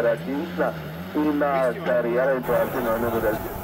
Chiara Cinzia, il Cariare Partenone del